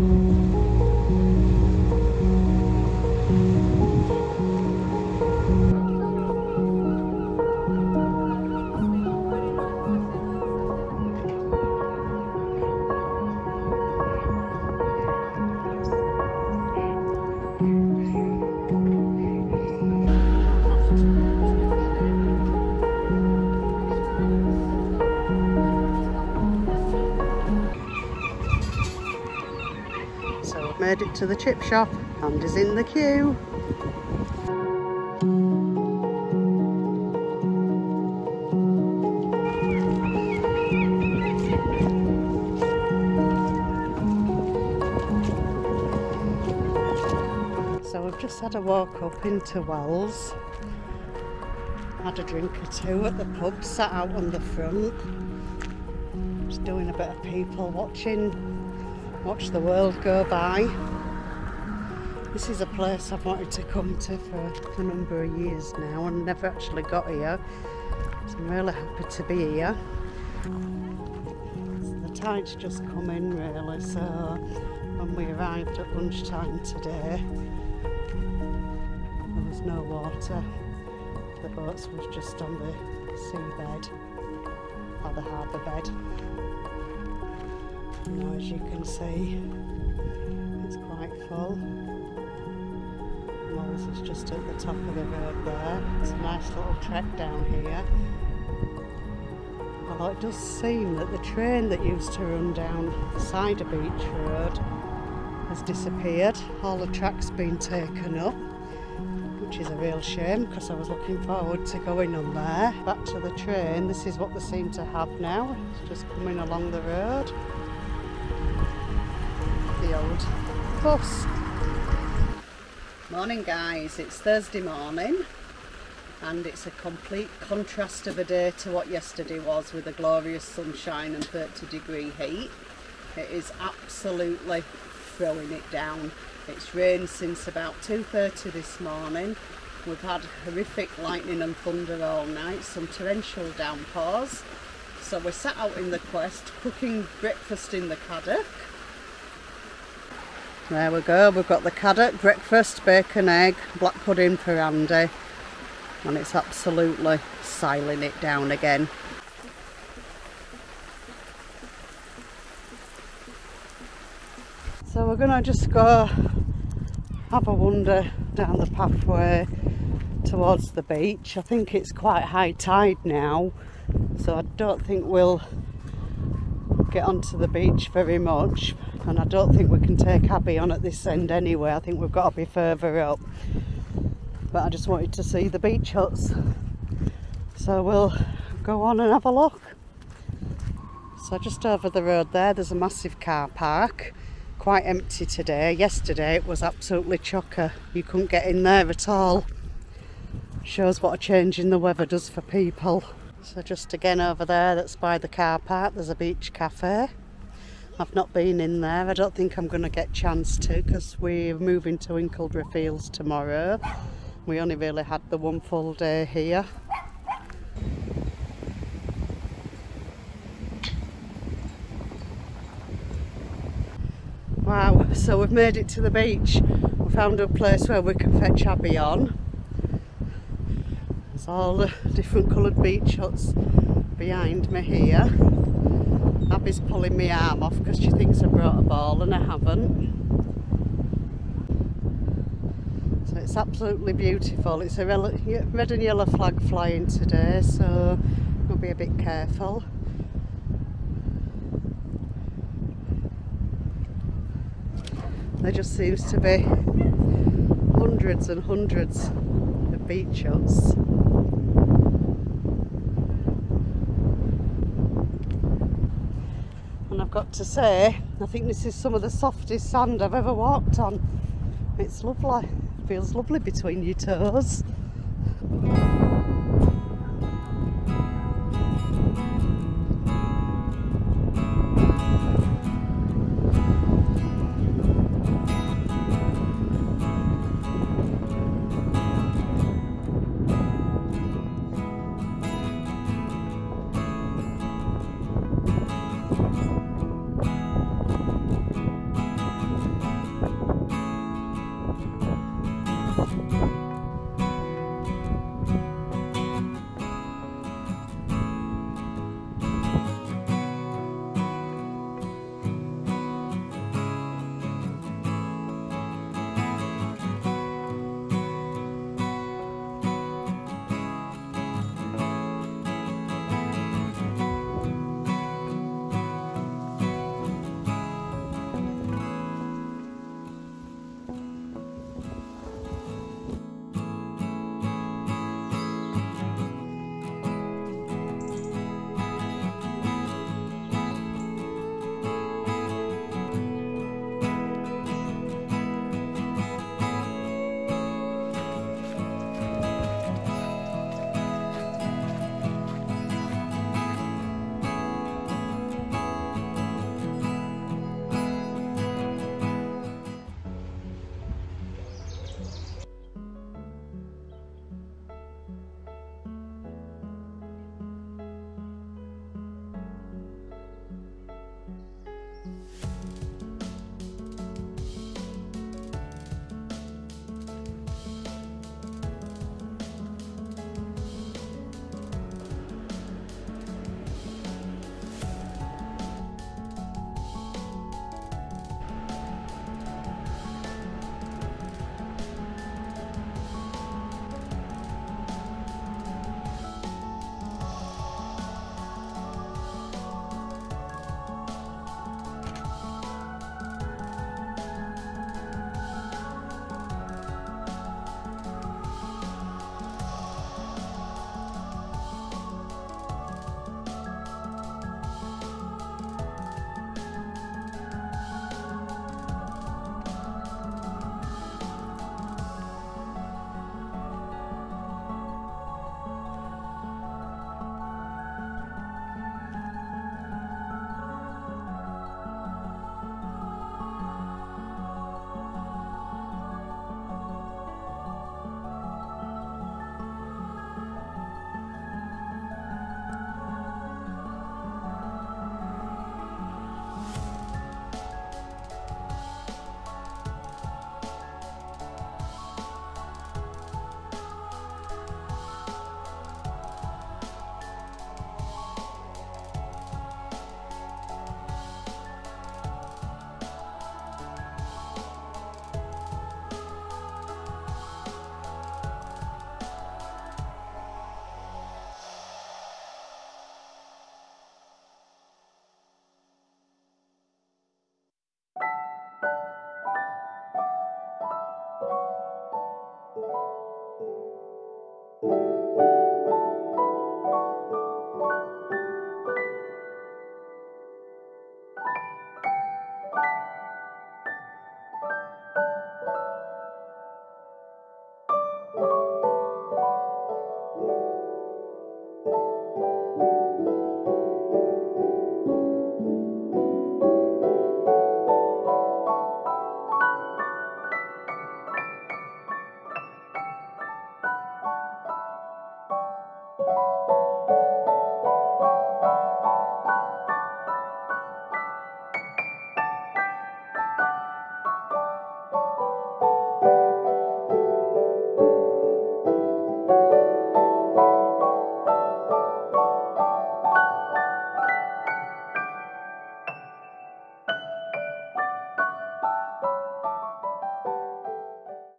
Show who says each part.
Speaker 1: So I've made it to the chip shop and is in the queue. So we've just had a walk up into Wells. Had a drink or two at the pub, sat out on the front. Just doing a bit of people watching, watch the world go by. This is a place I've wanted to come to for a number of years now and never actually got here. So I'm really happy to be here. The tide's just come in really, so when we arrived at lunchtime today, there was no water. The boats was just on the seabed, or the harbour bed. Now as you can see, it's quite full. Morris is just at the top of the road there. It's a nice little trek down here. Although it does seem that the train that used to run down the Cider Beach Road has disappeared. All the track's been taken up, which is a real shame because I was looking forward to going on there. Back to the train, this is what they seem to have now. It's just coming along the road. The old bus. Morning guys, it's Thursday morning and it's a complete contrast of a day to what yesterday was with the glorious sunshine and 30 degree heat. It is absolutely throwing it down. It's rained since about 2.30 this morning. We've had horrific lightning and thunder all night, some torrential downpours. So we're sat out in the quest cooking breakfast in the paddock. There we go, we've got the Cadac breakfast, bacon, egg, black pudding for Andy. And it's absolutely siling it down again. So we're going to just go have a wander down the pathway towards the beach. I think it's quite high tide now, so I don't think we'll get onto the beach very much. And I don't think we can take Abby on at this end anyway. I think we've got to be further up. But I just wanted to see the beach huts. So we'll go on and have a look. So just over the road there, there's a massive car park quite empty today. Yesterday it was absolutely chocker. You couldn't get in there at all. Shows what a change in the weather does for people. So just again over there, that's by the car park, there's a beach cafe. I've not been in there. I don't think I'm going to get chance to because we're moving to Incleborough Fields tomorrow. We only really had the one full day here. Wow, so we've made it to the beach. We found a place where we can fetch Abby on. There's all the different coloured beach huts behind me here. Abby's pulling my arm off because she thinks I brought a ball and I haven't. So it's absolutely beautiful. It's a red and yellow flag flying today, so we'll be a bit careful. There just seems to be hundreds and hundreds of beach huts. And I've got to say, I think this is some of the softest sand I've ever walked on. It's lovely, feels lovely between your toes.